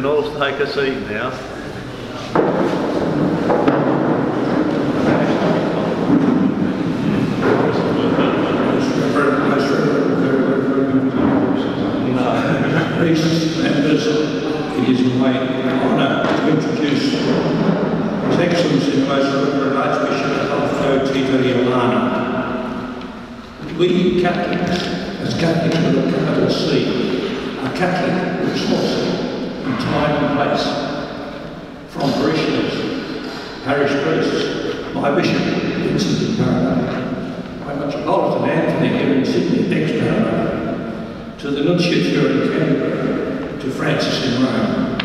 can all take a seat now. Priests, members, it is my honour to introduce His Excellency the Most Reverend Archbishop Adolfo Tito Yllana. We Catholics, as Catholics with a capital C, are Catholic with small c, in time and place. From parishioners, parish priests, my bishop, Vincent in Parramatta, my Metropolitan Anthony here in Sydney, next to Parramatta, the nuncio here in Canberra, to Francis in Rome.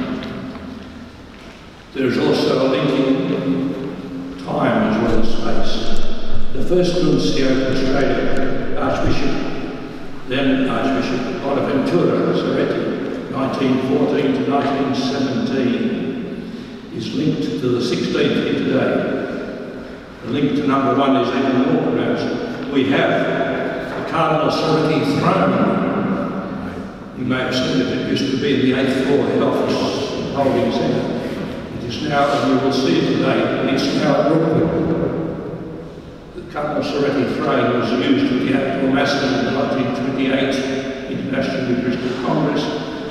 There is also a link in time as well as space. The first nuncio in Australia, Archbishop, then Archbishop Bonaventura Cerretti, 1914 to 1917, is linked to the 16th here today. The link to number one is even more pronounced. We have the Cardinal Cerretti throne you may have seen it, it used to be the eighth floor head office, holding centre. It is now, and you will see today, it's now Brookwood. The Cardinal Cerretti throne was used at the Annual Masses in the 1928 International Eucharistic Congress.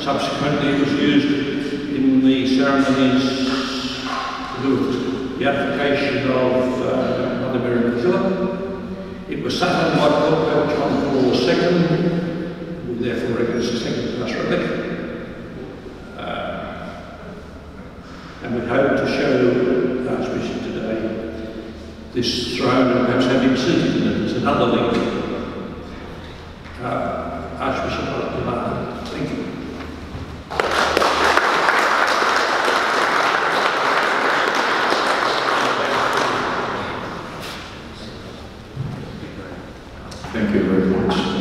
Subsequently, it was used in the ceremonies with the application of uh, Mother Mary. It was sat on by Pope John Paul II therefore reckons the second class relic. Uh, and we hope to show Archbishop today this throne and perhaps have him seated in it as another link. Uh, Archbishop Yllana, thank you. Thank you very much.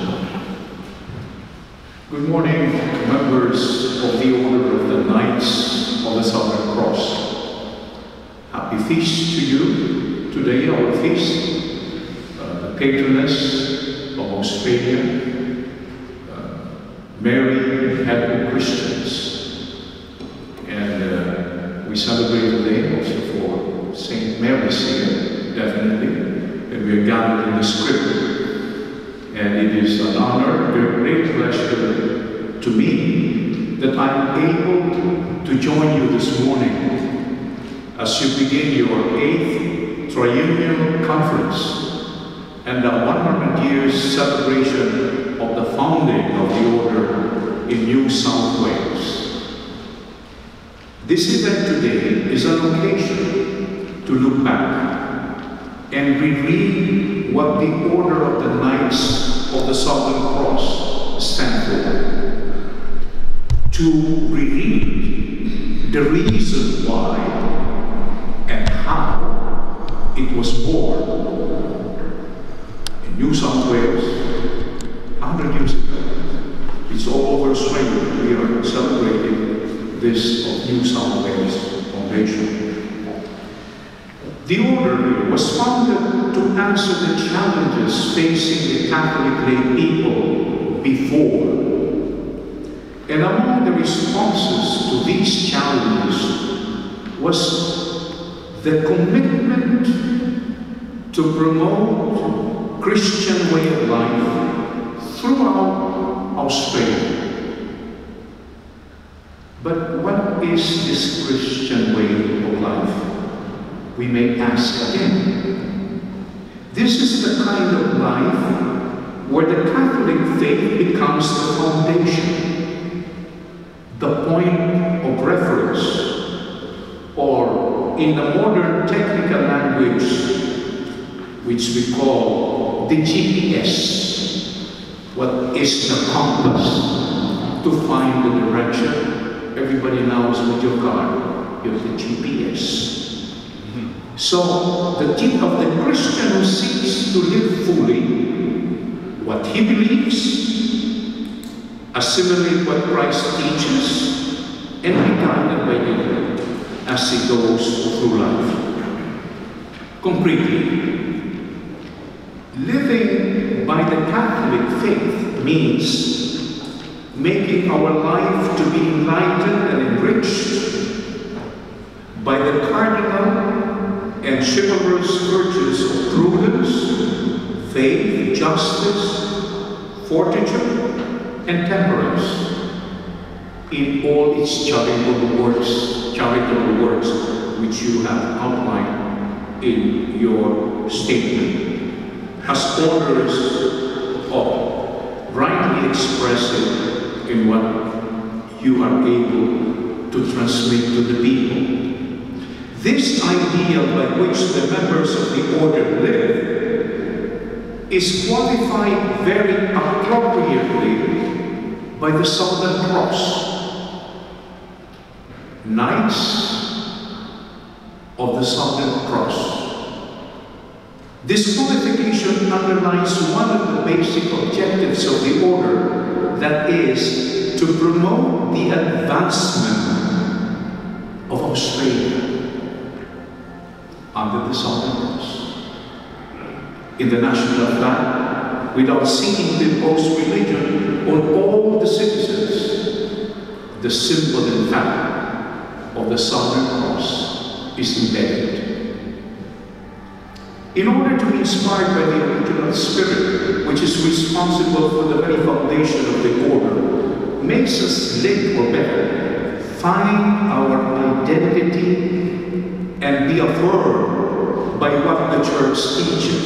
Good morning, members of the Order of the Knights of the Southern Cross. Happy feast to you. Today, our feast, uh, the patroness of Australia, uh, Mary Help Christians. And uh, we celebrate today also for St. Mary's here, definitely. And we are gathered in the crypt and it is an honor, a great pleasure to me that I'm able to join you this morning as you begin your eighth triennial conference and the 100 years celebration of the founding of the order in New South Wales. This event today is an occasion to look back and reread what the Order of the Knights of the Southern Cross stand for. To reread the reason why and how it was born in New South Wales 100 years ago. It's all over Australia. We are celebrating this of New South Wales Foundation. The order was founded to answer the challenges facing the Catholic lay people before. And among the responses to these challenges was the commitment to promote Christian way of life throughout Australia. But what is this Christian way of life? we may ask again. This is the kind of life where the Catholic faith becomes the foundation, the point of reference, or in the modern technical language, which we call the GPS, what is the compass to find the direction. Everybody knows with your car, you have the GPS. So, the tip of the Christian who seeks to live fully what he believes, assimilate what Christ teaches, and be guided by him as he goes through life. Concretely, living by the Catholic faith means making our life to be enlightened and enriched by the cardinal and chivalrous virtues of prudence, faith, justice, fortitude, and temperance in all its charitable works, charitable works which you have outlined in your statement. As orders of rightly expressing in what you are able to transmit to the people. This ideal by which the members of the order live is qualified very appropriately by the Southern Cross. Knights of the Southern Cross. This qualification underlines one of the basic objectives of the order, that is, to promote the advancement of Australia under the Southern Cross. In the national flag, without seeking to impose religion on all the citizens, the symbol in fact of the Southern Cross is embedded. In order to be inspired by the original spirit, which is responsible for the very foundation of the order, makes us live or better, find our identity, and be affirmed by what the church teaches.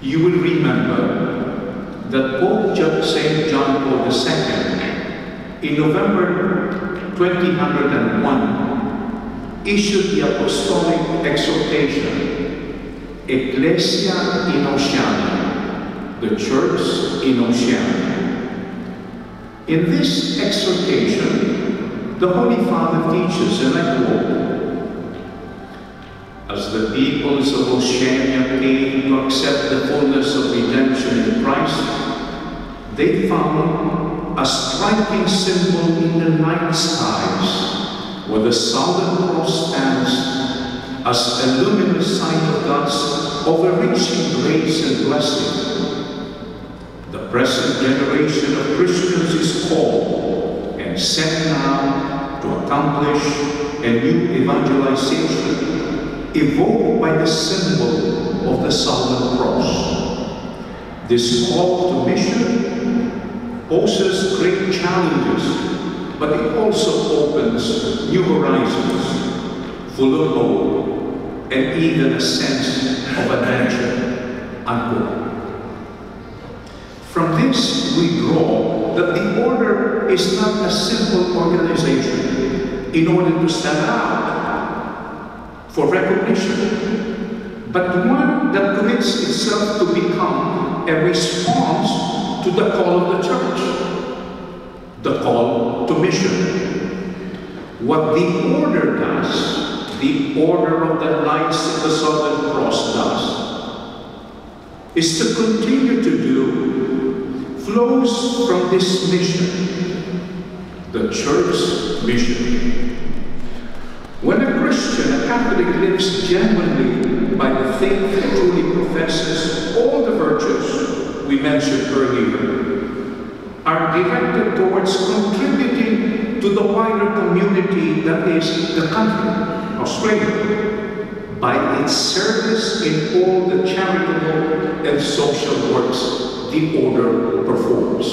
You will remember that Pope St. John Paul II, in November 2001, issued the apostolic exhortation, Ecclesia in Oceania, the church in Oceania. In this exhortation, the Holy Father teaches, and I quote, as the peoples of Oceania came to accept the fullness of redemption in Christ, they found a striking symbol in the night skies where the Southern Cross stands as a luminous sign of God's overreaching grace and blessing. The present generation of Christians is called and sent now to accomplish a new evangelization evoked by the symbol of the Southern Cross. This call to mission poses great challenges but it also opens new horizons, full of hope, and even a sense of adventure. Unquote. From this, we draw that the order is not a simple organization in order to stand out for recognition, but one that commits itself to become a response to the call of the church the call to mission. What the order does, the order of the Knights of the Southern Cross does, is to continue to do flows from this mission, the church's mission. When a Christian, a Catholic, lives genuinely by the faith and truly professes all the virtues we mentioned earlier, are directed towards contributing to the wider community that is the country, Australia, by its service in all the charitable and social works the order performs.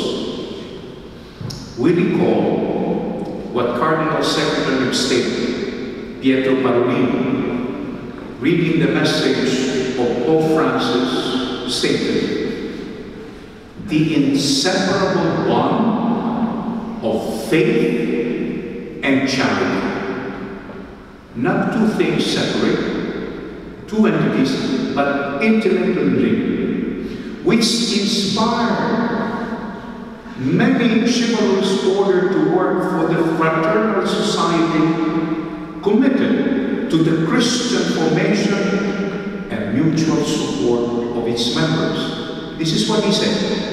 We recall what Cardinal Secretary of State Pietro Parolin, reading the message of Pope Francis, stated, the inseparable one of faith and charity. Not two things separate, two entities, but intimately which inspire many chivalrous order to work for the fraternal society committed to the Christian formation and mutual support of its members. This is what he said.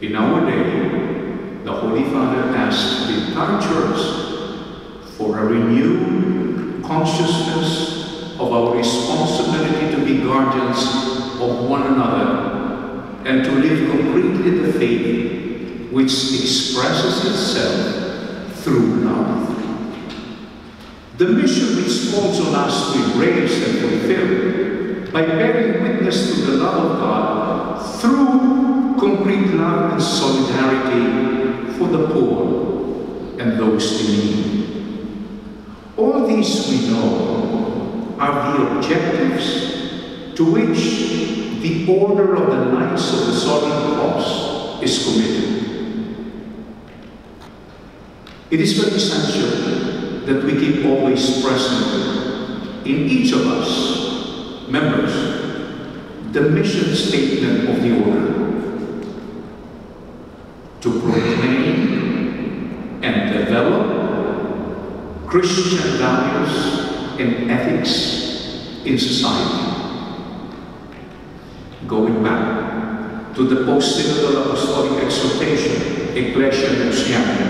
In our day, the Holy Father asked the entire church for a renewed consciousness of our responsibility to be guardians of one another and to live completely the faith which expresses itself through love. The mission which falls on us to embrace and fulfill by bearing witness to the love of God through concrete love and solidarity for the poor and those in need. All these we know are the objectives to which the Order of the Knights of the Southern Cross is committed. It is very essential that we keep always present in each of us, members, the mission statement of the order to proclaim and develop Christian values and ethics in society. Going back to the post-synodal apostolic exhortation, Ecclesia in Oceania,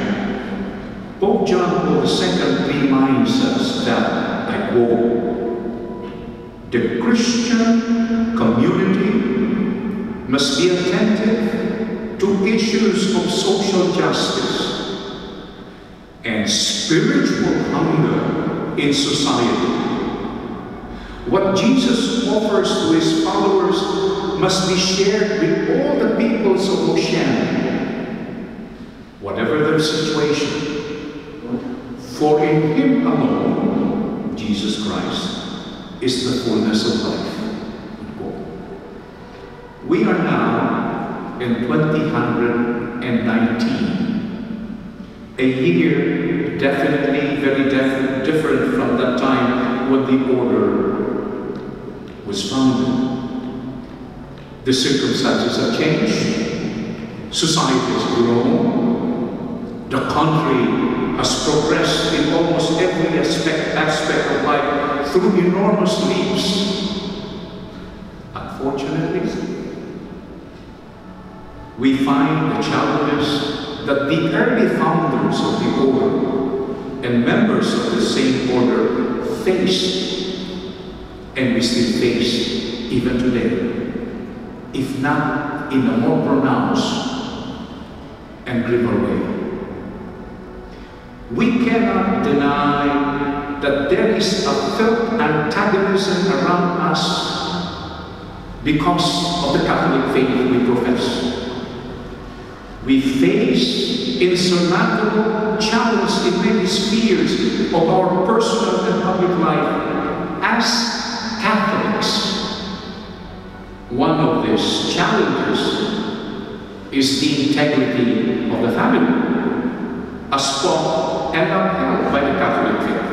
Pope John Paul II reminds us that, I quote, the Christian community must be attentive issues of social justice and spiritual hunger in society. What Jesus offers to his followers must be shared with all the peoples of Oceania, whatever their situation. For in him alone, Jesus Christ, is the fullness of life. We are now in 2019, a year definitely very def different from that time when the order was founded. The circumstances have changed, society has grown, the country has progressed in almost every aspect, aspect of life through enormous leaps. We find the challenges that the early founders of the order and members of the same order faced, and we still face even today, if not in a more pronounced and graver way. We cannot deny that there is a felt antagonism around us because of the Catholic faith we profess. We face insurmountable challenges in many spheres of our personal and public life as Catholics. One of these challenges is the integrity of the family as taught and upheld by the Catholic faith.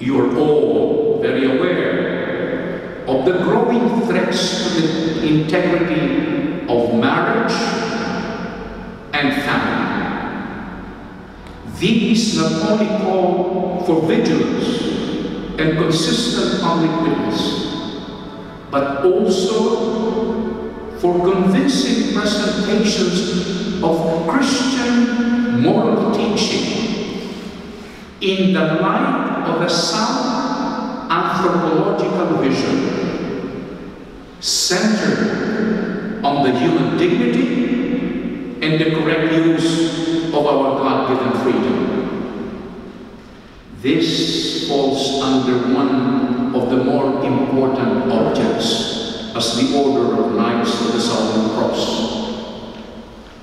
You are all very aware of the growing threats to the integrity of marriage and family. These not only call for vigilance and consistent public witness, but also for convincing presentations of Christian moral teaching in the light of a sound anthropological vision centered on the human dignity and the correct use of our God-given freedom. This falls under one of the more important objects as the Order of Knights of the Southern Cross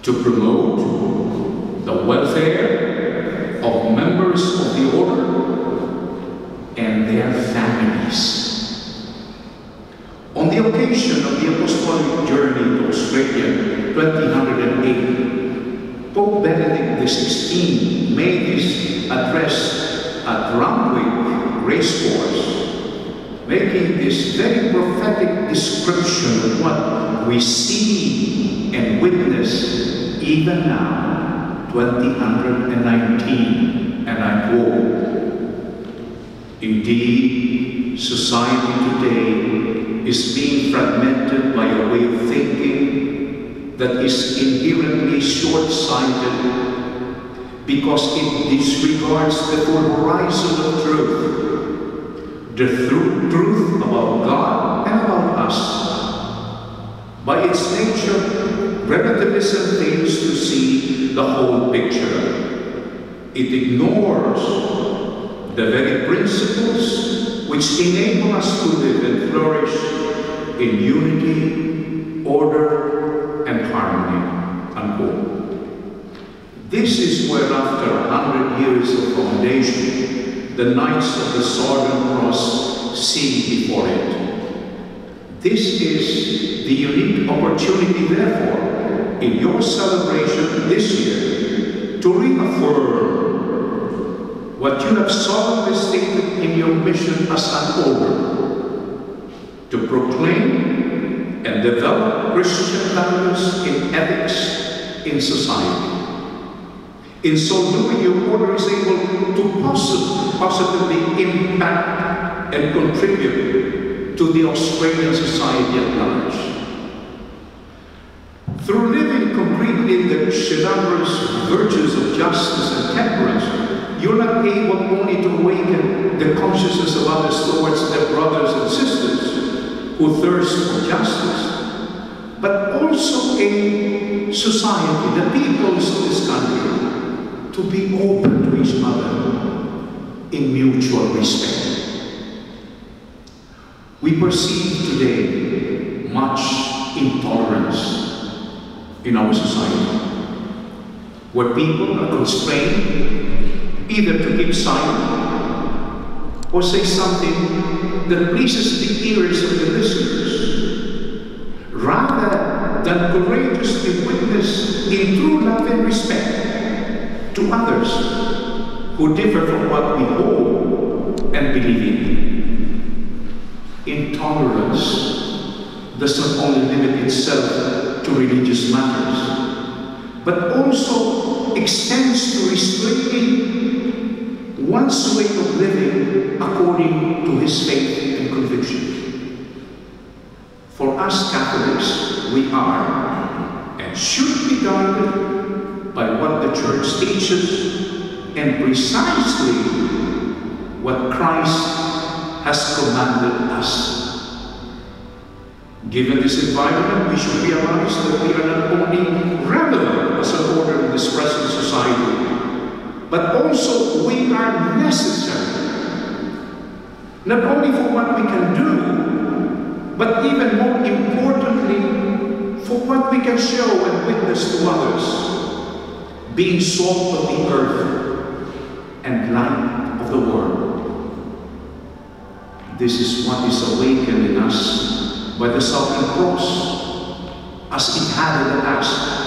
to promote the welfare of members of the Order and their families. The occasion of the Apostolic Journey to Australia, 2008, Pope Benedict XVI made his address at Randwick Racecourse making this very prophetic description of what we see and witness even now, 2019, and I quote, Indeed, society today is being fragmented by a way of thinking that is inherently short-sighted because it disregards the full horizon of truth the truth about God and about us. By its nature, relativism fails to see the whole picture. It ignores the very principles which enable us to live and flourish in unity, order, and harmony. Unquote. This is where, after a hundred years of foundation, the Knights of the Southern Cross see before it. This is the unique opportunity, therefore, in your celebration this year to reaffirm what you have solemnly stated in your mission as an order to proclaim and develop Christian values in ethics in society. In so doing, your order is able to positively impact and contribute to the Australian society at large. Through living concretely the chivalrous virtues of justice and temperance, you're not able only to awaken the consciousness of others towards their brothers and sisters who thirst for justice, but also a society, the peoples of this country, to be open to each other in mutual respect. We perceive today much intolerance in our society, where people are constrained either to keep silent or say something that pleases the ears of the listeners, rather than courageously witness in true love and respect to others who differ from what we hold and believe in. Intolerance does not only limit itself to religious matters, but also extends to restraining one's way of living according to his faith and convictions. For us Catholics, we are and should be guided by what the Church teaches and precisely what Christ has commanded us Given this environment, we should realize that we are not only relevant as an order in this present society, but also we are necessary. Not only for what we can do, but even more importantly, for what we can show and witness to others, being salt of the earth and light of the world. This is what is awakened in us by the Southern Cross, as it had in the past,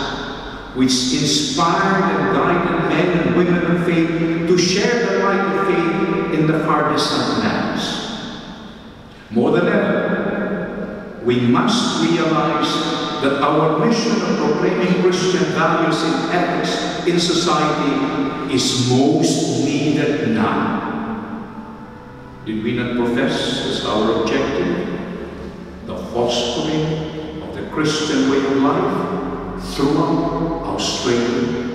which inspired and guided men and women of faith to share the light of faith in the far distant lands. More than ever, we must realize that our mission of proclaiming Christian values in ethics in society is most needed now. Did we not profess as our objective the fostering of the Christian way of life throughout Australia.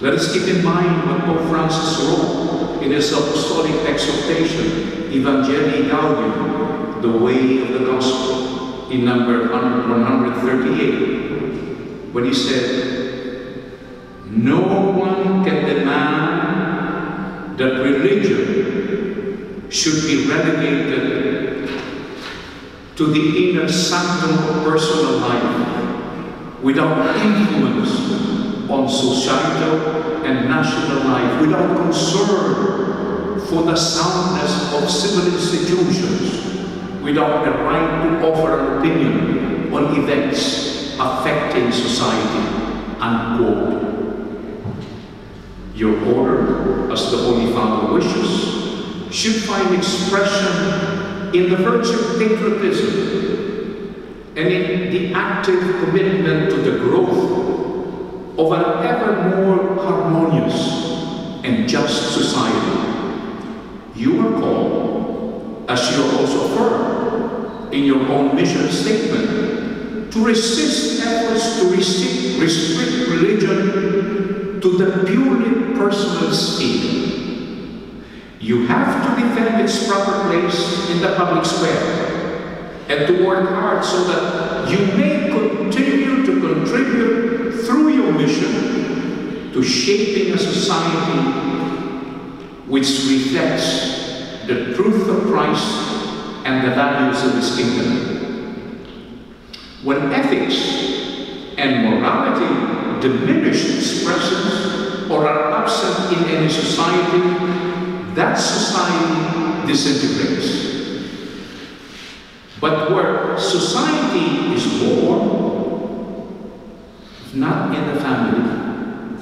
Let us keep in mind what Pope Francis wrote in his apostolic exhortation, Evangelii Gaudium, the way of the gospel, in number 138, when he said, No one can demand that religion should be relegated to the inner sanctum of personal life without influence on societal and national life, without concern for the soundness of civil institutions, without the right to offer an opinion on events affecting society. Unquote. Your order, as the Holy Father wishes, should find expression in the virtue of patriotism and in the active commitment to the growth of an ever more harmonious and just society. You are called, as you are also affirmed in your own mission statement, to resist efforts to restrict, restrict religion to the purely personal sphere you have to defend its proper place in the public square and to work hard so that you may continue to contribute through your mission to shaping a society which reflects the truth of Christ and the values of his kingdom. When ethics and morality diminish its presence or are absent in any society, that society disintegrates. But where society is born, not in the family,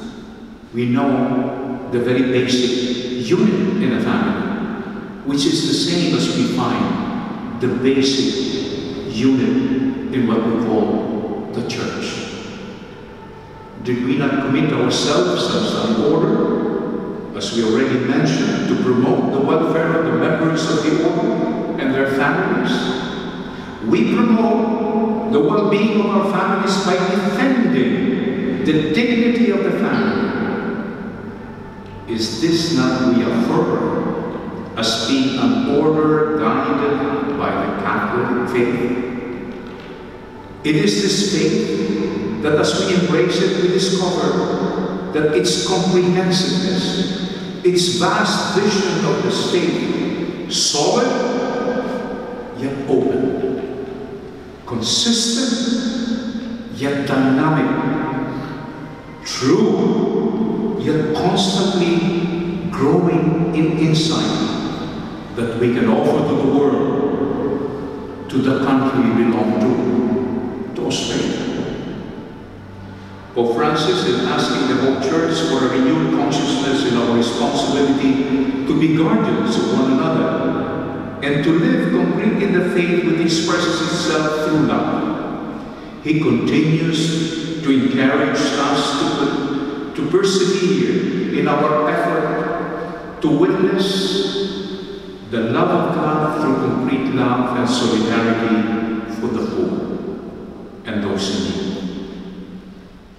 we know the very basic unit in a family, which is the same as we find the basic unit in what we call the church. Did we not commit ourselves as an order, as we already mentioned, to promote the welfare of the members of the order and their families? We promote the well-being of our families by defending the dignity of the family. Is this not reaffirmed as being an order guided by the Catholic faith? It is this faith that as we embrace it, we discover that its comprehensiveness, its vast vision of the state, solid yet open consistent yet dynamic, true yet constantly growing in insight that we can offer to the world, to the country we belong to, to Australia. Pope Francis is asking the whole church for a renewed consciousness in our responsibility to be guardians of one another and to live complete in the faith which expresses itself through love. He continues to encourage us to, to persevere in our effort to witness the love of God through complete love and solidarity for the poor and those in need.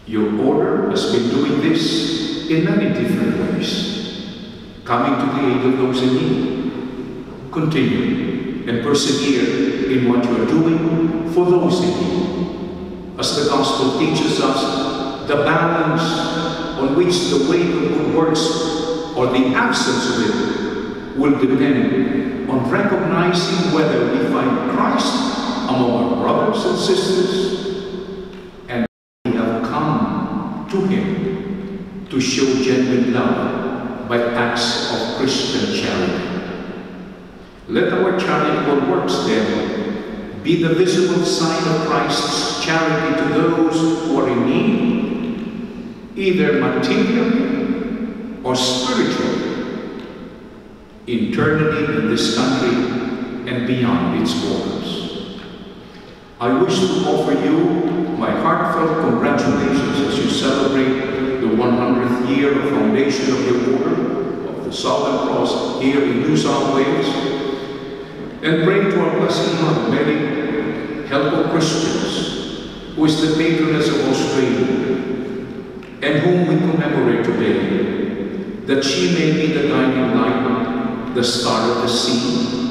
Your order has been doing this in many different ways, coming to the aid of those in need Continue and persevere in what you are doing for those in need. As the Gospel teaches us, the balance on which the weight of good works or the absence of it will depend on recognizing whether we find Christ among our brothers and sisters and we have come to Him to show genuine love by acts of Christian charity. Let our charitable works, then, be the visible sign of Christ's charity to those who are in need, either materially or spiritually, internally in this country and beyond its borders. I wish to offer you my heartfelt congratulations as you celebrate the 100th year of foundation of the Order of the Southern Cross here in New South Wales and pray to our Blessed Mother Mary, help of Christians, who is the patroness of Australia, and whom we commemorate today, that she may be the guiding light, the star of the sea.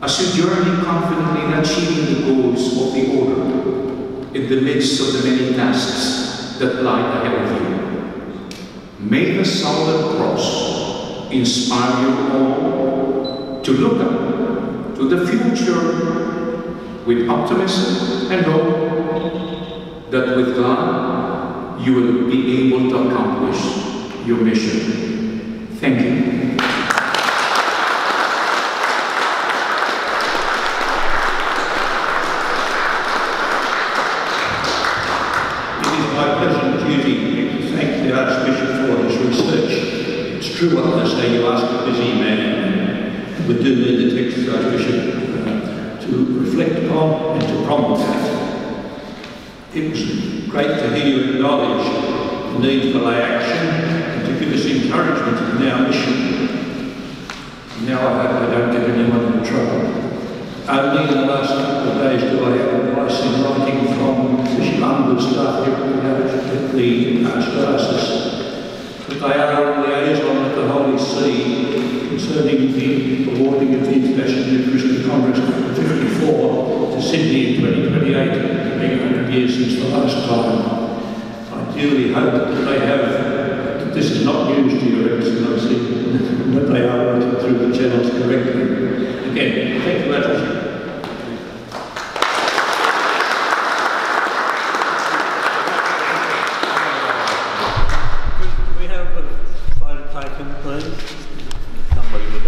As you journey confidently in achieving the goals of the order, in the midst of the many tasks that lie ahead of you, may the Southern Cross inspire you all to look up to the future with optimism and hope that with God you will be able to accomplish your mission. Thank you. It is my pleasant duty to thank the Archbishop for his research. It's true what they say, you ask a busy We do need the text, Archbishop, uh, to reflect upon and to prompt promulgate. It was great to hear you acknowledge the need for lay action and to give us encouragement in our mission. Now I hope I don't get anyone in trouble. Only in the last couple of days do I have advice in writing from Bishop Umbers' staff here at the Archdiocese that they are on liaison with the Holy See concerning the awarding of the International Eucharistic Congress 54 to Sydney in 2028, being 100 years since the last time. I duly hope that they have, that this is not news to your excellency, that they are working through the channels correctly. Again, thank you, Madam. Could we have a photo taken, please? Somebody